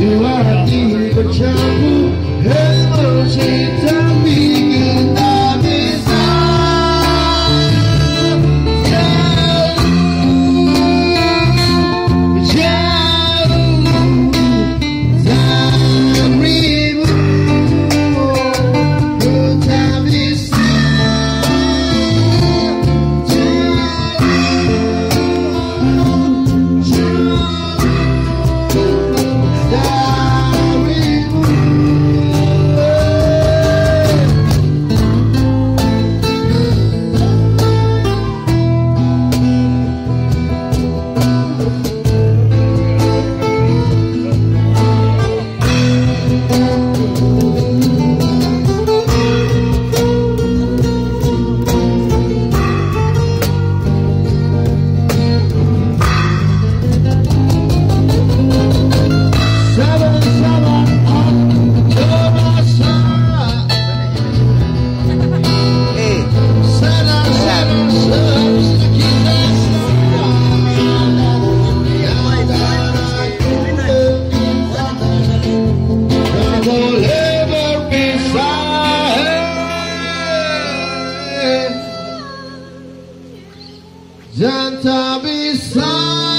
Iwati bercampur Emosi tapi kita Jangan bisa